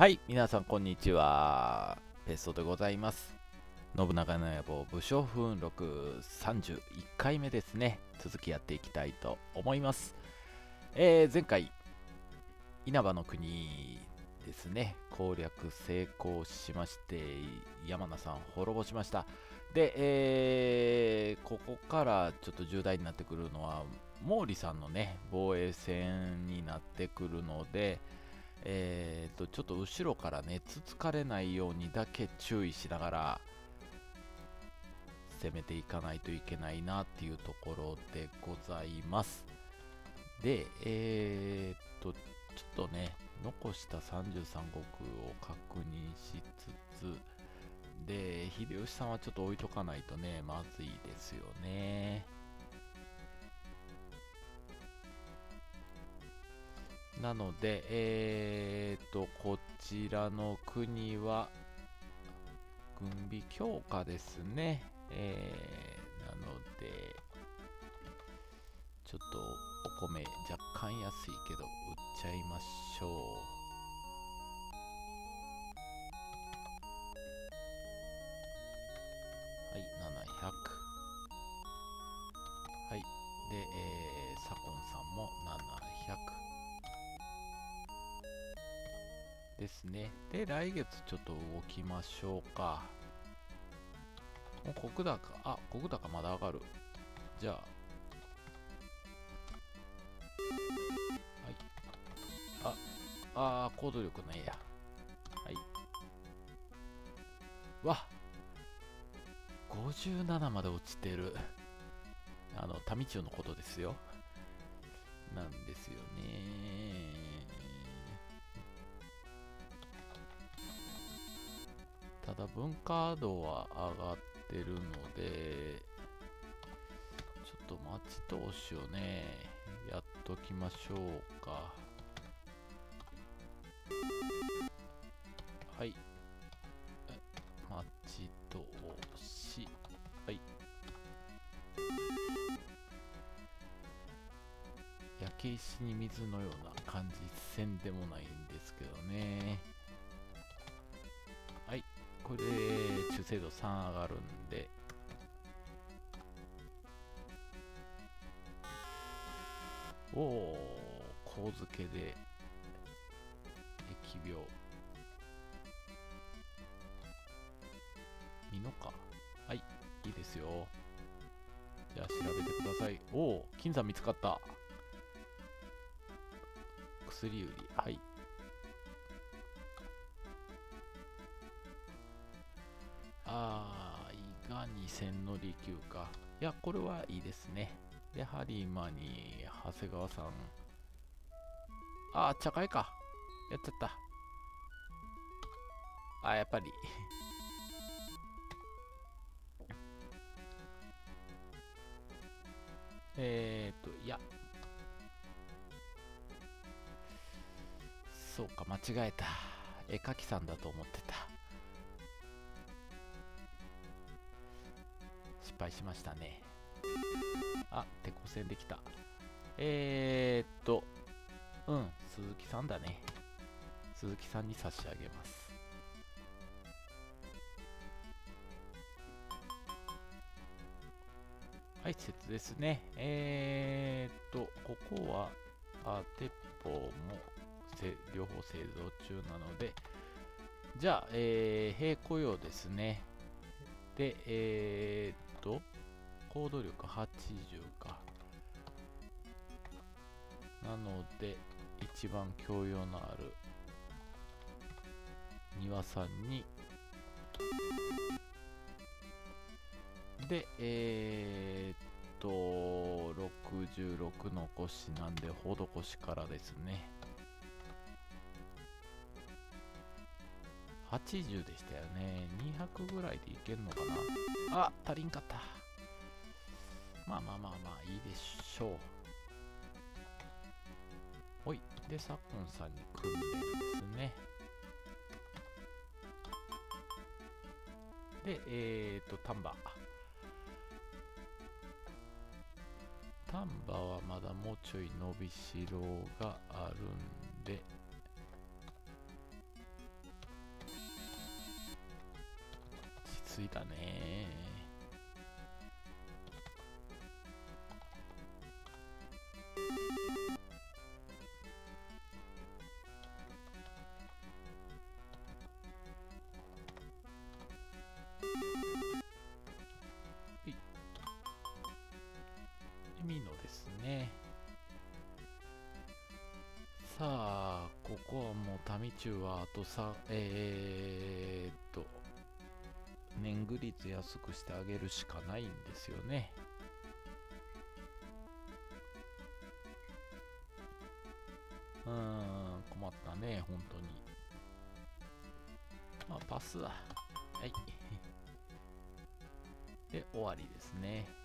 はい、皆さんこんにちは。ペストでございます。信長の野望武将風録31回目ですね。続きやっていきたいと思います。えー前回、稲葉の国ですね、攻略成功しまして、山名さん滅ぼしました。で、えーここからちょっと重大になってくるのは、毛利さんのね、防衛戦になってくるので、えー、とちょっと後ろからねつつかれないようにだけ注意しながら攻めていかないといけないなっていうところでございます。でえー、とちょっとね残した33国を確認しつつで秀吉さんはちょっと置いとかないとねまずいですよね。なので、えーと、こちらの国は、軍備強化ですね。えー、なので、ちょっとお米若干安いけど、売っちゃいましょう。で、来月ちょっと動きましょうか。もう国高、あ、国高まだ上がる。じゃあ。はい。あ、あー、行動力ないや。はい。わ57まで落ちてる。あの、民中のことですよ。なんですよね。だ文化度は上がってるのでちょっと待ち通しをねやっときましょうか。はい。待ち通し。はい。焼け石に水のような感じせんでもないんですけどね。これ中精度3上がるんで。おお神付けで。疫病。美濃かはいいいですよ。じゃあ調べてください。おお金山見つかった。薬売り。はい。千の利休か。いや、これはいいですね。やはり今に、長谷川さん。あー、茶会か。やっちゃった。あー、やっぱり えっと、いや。そうか、間違えた。絵描きさんだと思ってた。敗しましたね。あ、手こ線できた。えー、っと、うん、鈴木さんだね。鈴木さんに差し上げます。はい、説ですね。えー、っと、ここは、あ、鉄砲も両方製造中なので、じゃあ、えー、並雇用ですね。で、えー、っと、行動力80か。なので、一番教養のある庭さんに、で、えー、っと、66の腰なんで、施しからですね。80でしたよね。200ぐらいでいけんのかなあ、足りんかった。まあまあまあまあ、いいでしょう。ほい。で、サッコンさんに訓練ですね。で、えーと、丹波。丹波はまだもうちょい伸びしろがあるんで、ついたね。はい。ミノですね。さあここはもう民中はあとさえー、グ率安くしてあげるしかないんですよね。うーん困ったね本当に。まあパスははい。で終わりですね。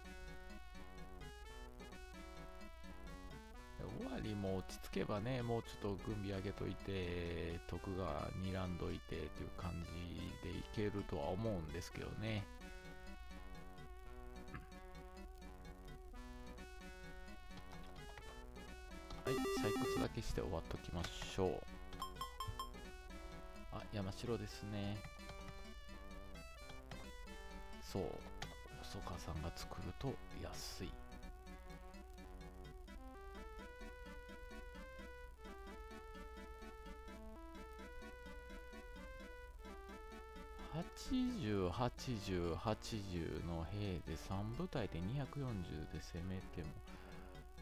ち着けばね、もうちょっと軍備上げといて、徳川睨んどいてっていう感じでいけるとは思うんですけどね。はい、採掘だけして終わっときましょう。あ、山城ですね。そう、細川さんが作ると安い。80、80、80の兵で3部隊で240で攻めても、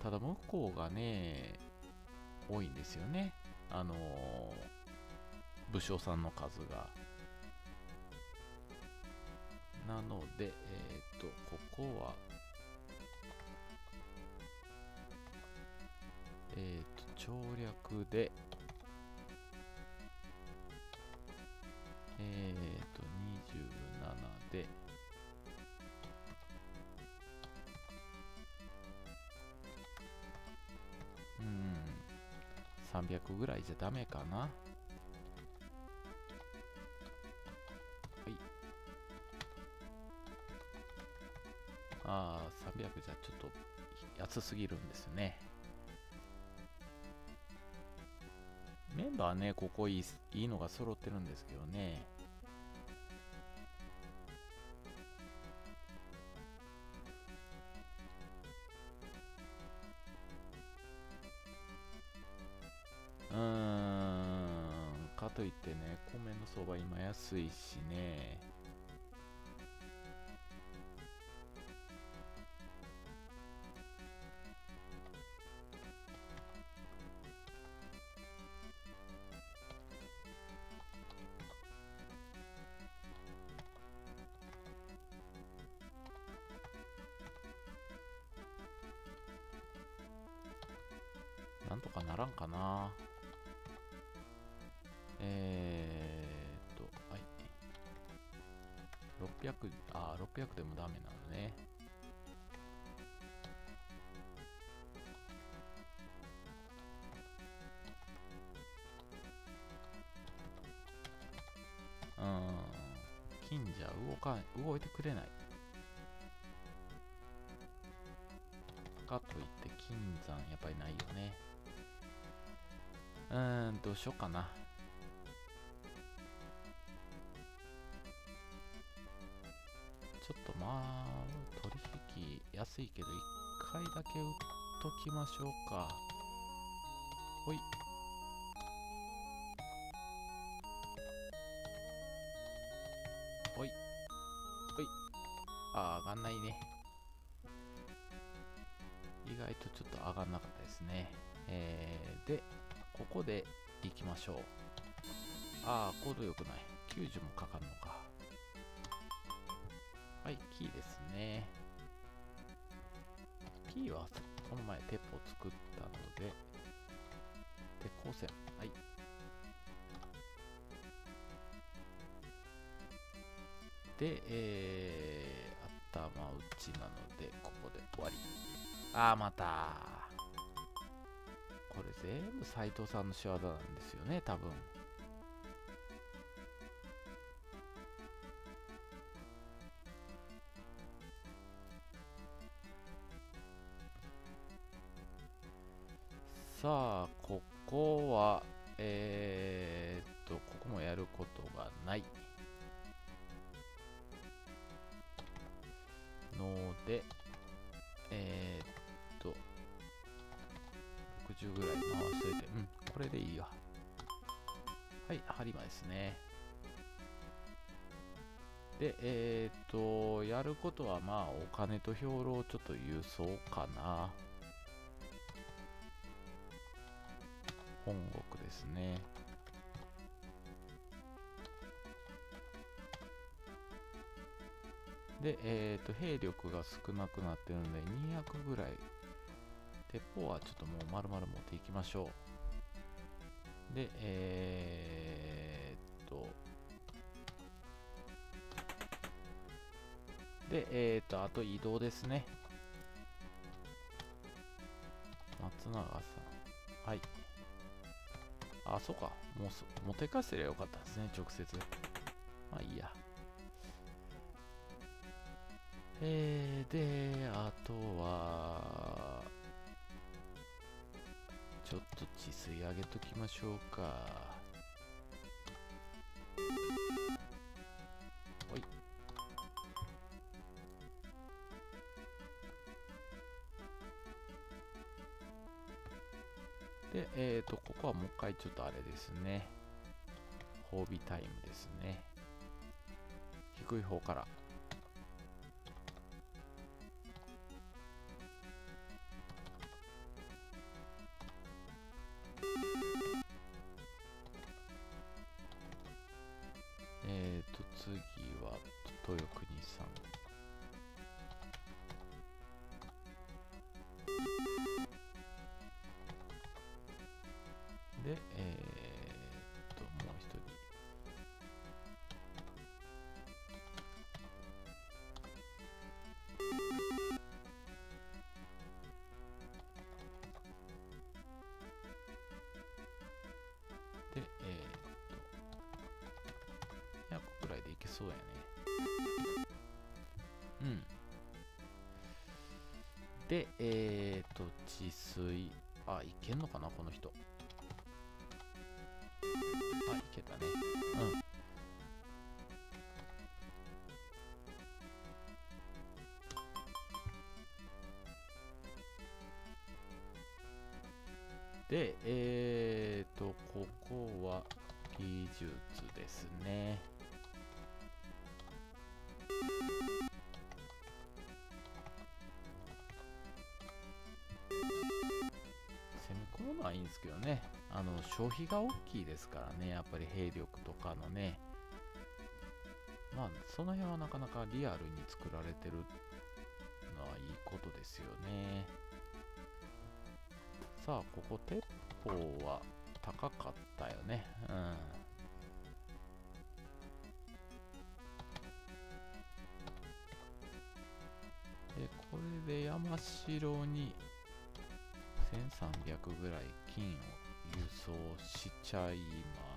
ただ向こうがね、多いんですよね。あのー、武将さんの数が。なので、えっ、ー、と、ここは、えっ、ー、と、調略で、300ぐらいじゃダメかな。はい。ああ、300じゃちょっと安すぎるんですね。メンバーね、ここいいいいのが揃ってるんですけどね。といってね、米の相場今安いしね。動か、動いてくれない。かといって金山やっぱりないよね。うーん、どうしようかな。ちょっとまあ、取引安いけど、一回だけ売っときましょうか。ほい。上がんないね。意外とちょっと上がんなかったですね。えー、で、ここで行きましょう。ああ、コード良くない。90もかかるのか。はい、キーですね。P はこの前鉄砲作ったので、鉄鋼線。はい。で、えー、で、ここで終わり。あー、またこれ全部斎藤さんの仕業なんですよね、多分。で、えー、っと、やることはまあ、お金と兵糧をちょっと輸送かな。本国ですね。で、えっ、ー、と、兵力が少なくなってるので、200ぐらい。鉄砲はちょっともう丸々持っていきましょう。で、えー、で、えー、と、あと移動ですね。松永さん。はい。あ、そうか。もうそ、持ってかせりゃよかったですね、直接。まあいいや。えー、で、あとは、ちょっと治水上げときましょうか。もう一回ちょっとあれですね。褒美タイムですね。低い方から。でえっ、ー、と治水あいけんのかなこの人。あいけたね。うん。ですけどね、あの消費が大きいですからね、やっぱり兵力とかのね、まあ、その辺はなかなかリアルに作られてるのはいいことですよね。さあ、ここ鉄砲は高かったよね。うん。で、これで山城に1300ぐらい金を輸送しちゃいま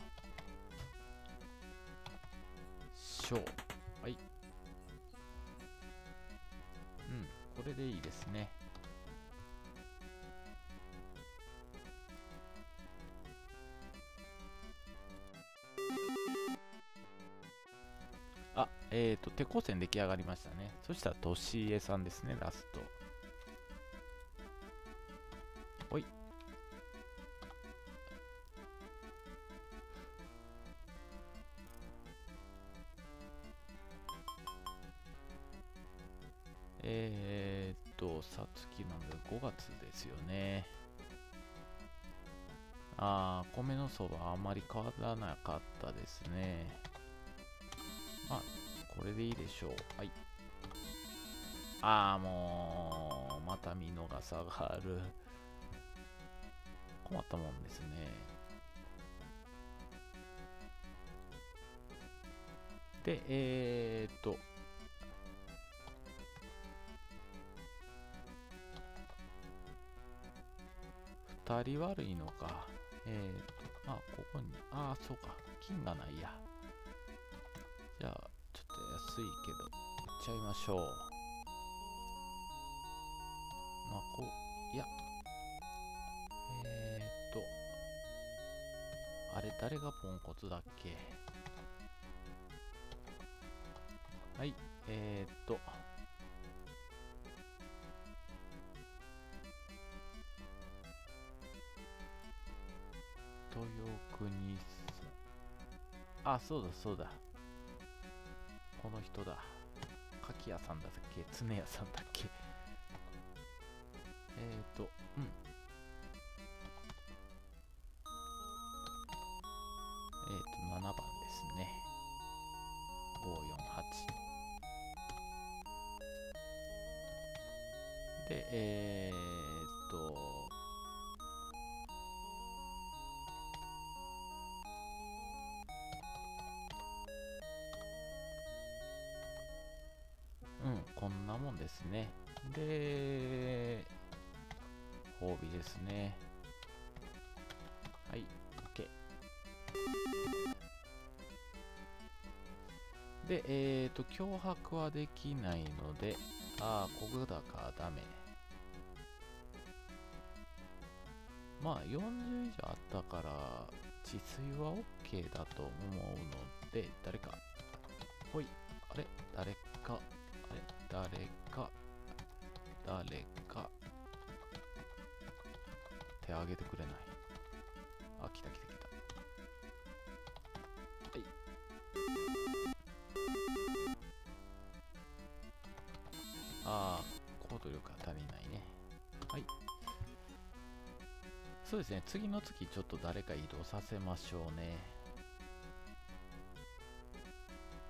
しょうはいうんこれでいいですねあ、えっ、ー、と、鉄鋼線出来上がりましたね。そしたら、としえさんですね、ラスト。ー、米の相場あんまり変わらなかったですね。まあ、これでいいでしょう。はい。あー、もう、また見逃さがる。困ったもんですね。で、えー、っと、当たり悪いのか。えっ、ー、と、あ、ここに、ああ、そうか。金がないや。じゃあ、ちょっと安いけど、いっちゃいましょう。まあ、こう、いや。えっ、と、あれ、誰がポンコツだっけ？はい、えっ、と、国さあそうだそうだ。この人だ。柿屋さんだっけ？常屋さんだっけ？えっ、ー、とうん。えっ、ー、と7番ですね。548でえですね。で、褒美ですね。はい、OK。で、えっ、ー、と、脅迫はできないので、ああ、ここだかダメ。まあ、40以上あったから、治水は OK だと思うので、誰か。ほい。あれ誰か。あれ誰か、誰か、手挙げてくれない？あ、来た来た来た。はい。あー、行動力が足りないね。はい。そうですね、次の月ちょっと誰か移動させましょうね。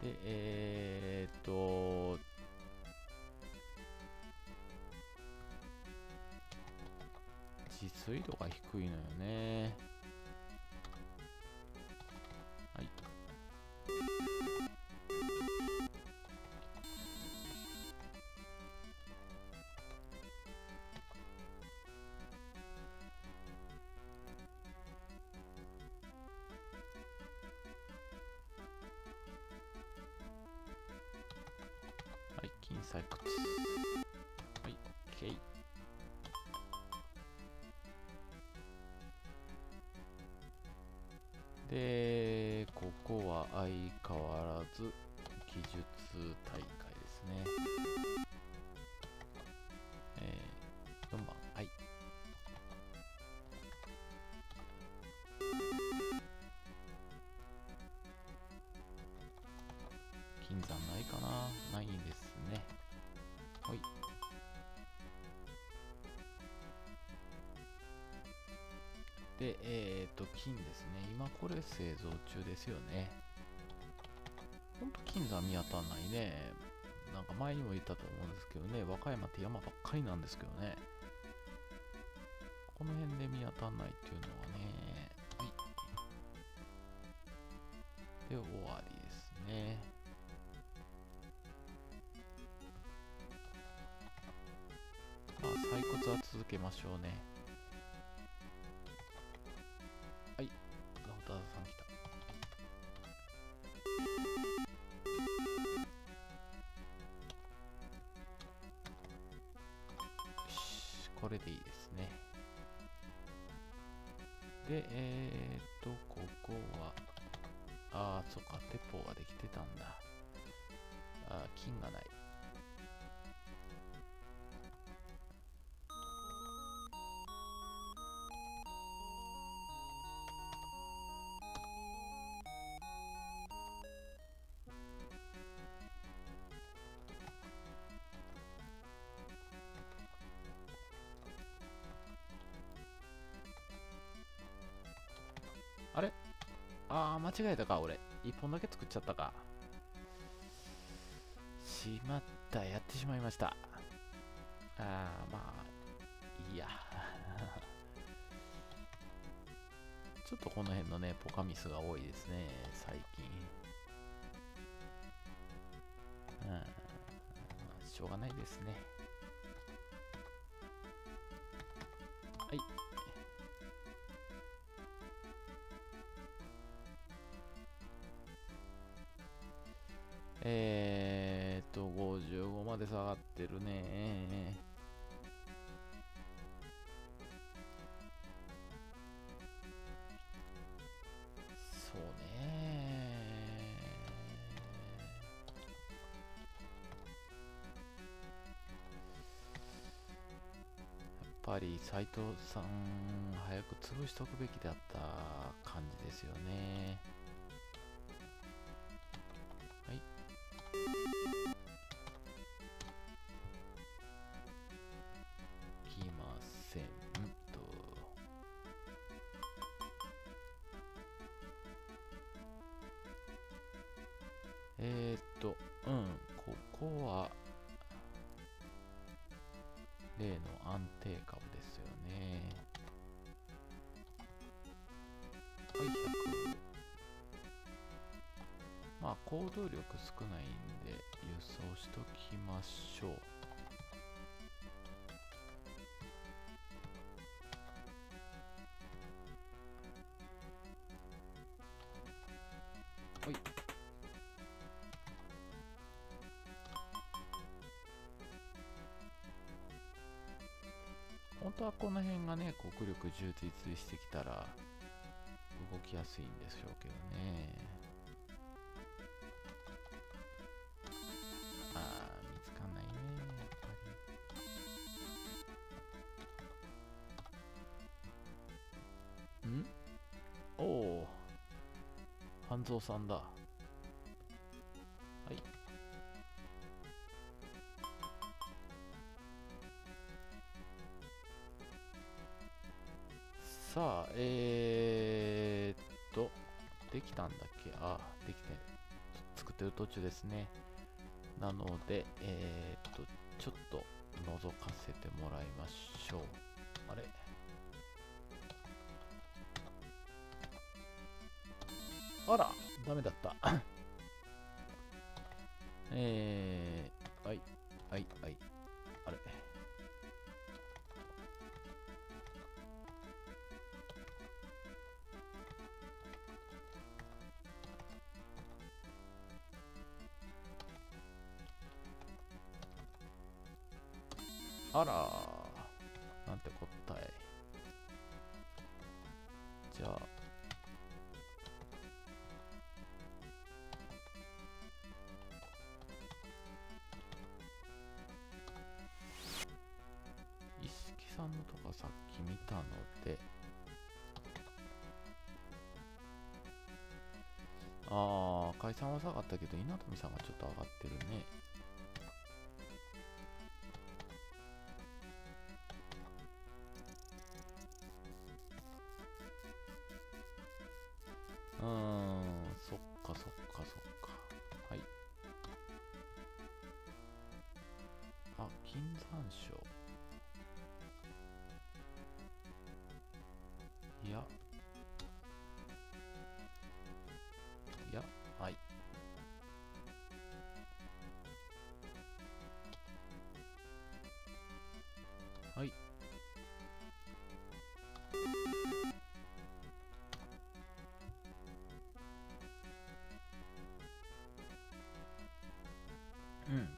で、えー、っと、水度が低いのよね。で、えっ、ー、と、金ですね。今これ製造中ですよね。ほんと金山見当たんないね。なんか前にも言ったと思うんですけどね、和歌山って山ばっかりなんですけどね。この辺で見当たんないっていうのはね、はい。で、終わりですね。まあ、採掘は続けましょうね。田さん来た。よし、これでいいですね。で、えー、っと、ここは、ああ、そっか、鉄砲ができ間違えたか、俺。一本だけ作っちゃったか。しまった、やってしまいました。ああ、まあ、いいや。ちょっとこの辺のね、ポカミスが多いですね、最近。うん、しょうがないですね。えー、っと、55まで下がってるね。そうね。やっぱり斉藤さん早く潰しとくべきだった感じですよねこは例の安定株ですよね。はい、100。まあ、行動力少ないんで、輸送しときましょう。ね、国力充実してきたら動きやすいんでしょうけどね。ああ、見つかんないね、やっぱり。ん？おお、半蔵さんだ。さあ、えー、っと、できたんだっけ？あ、できて、作ってる途中ですね。なので、えー、っと、ちょっと覗かせてもらいましょう。あれ？あら、ダメだった。えー、あらなんてこったいじゃあ。一色さんのとかさっき見たのでああ解散は下がったけど稲富さんがちょっと上がってるね。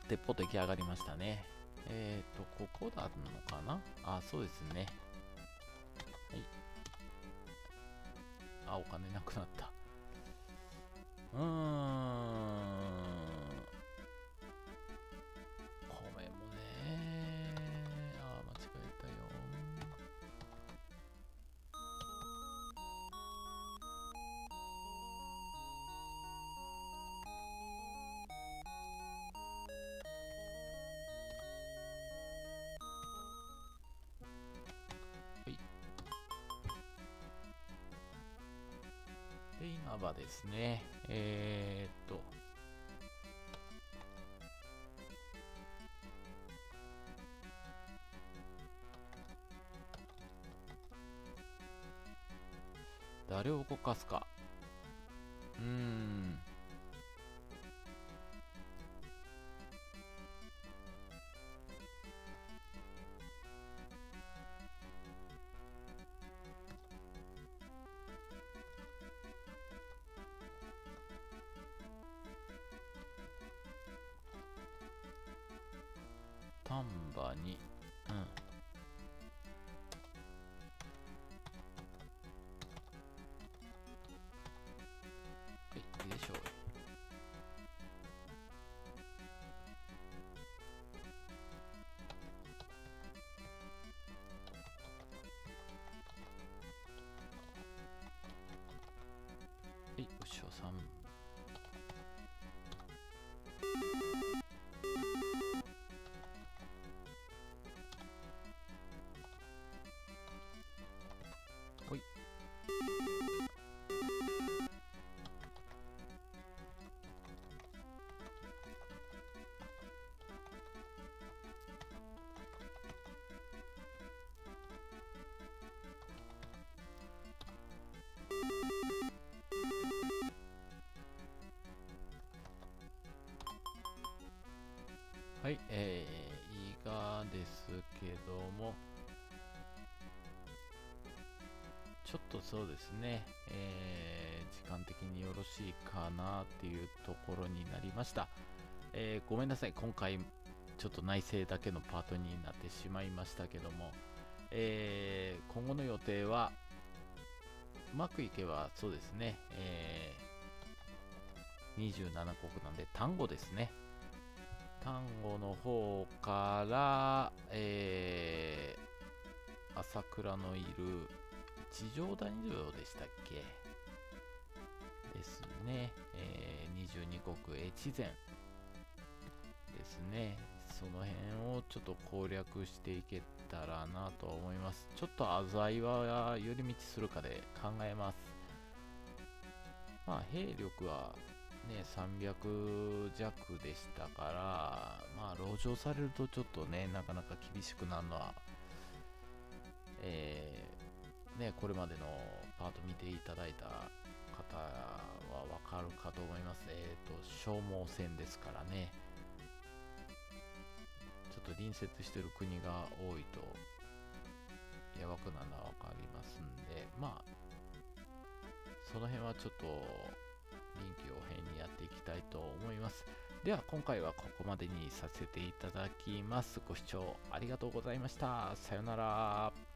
うん、鉄砲出来上がりましたね。えっ、ー、と、ここだのかな？あ、そうですね。はい。あ、お金なくなった。うーん。で、稲葉ですね。えー、っと。誰を動かすか。うーん。バーに、うん。ちょっとそうですね、えー、時間的によろしいかなっていうところになりました。えー、ごめんなさい、今回ちょっと内政だけのパートになってしまいましたけども、えー、今後の予定は、うまくいけばそうですね、えー、27国なんで単語ですね。単語の方から、えー、朝倉のいる一条大城でしたっけ？ですね、えー、22国越前。ですね。その辺をちょっと攻略していけたらなと思います。ちょっと浅井は寄り道するかで考えます。まあ兵力はね300弱でしたからまあ籠城されるとちょっとねなかなか厳しくなるのはえー、ねこれまでのパート見ていただいた方はわかるかと思います。えっ、ー、と消耗戦ですからね。ちょっと隣接してる国が多いとやばくなるのは分かりますんで。まあその辺はちょっと臨機応変にやっていきたいと思います。では今回はここまでにさせていただきます。ご視聴ありがとうございました。さよなら。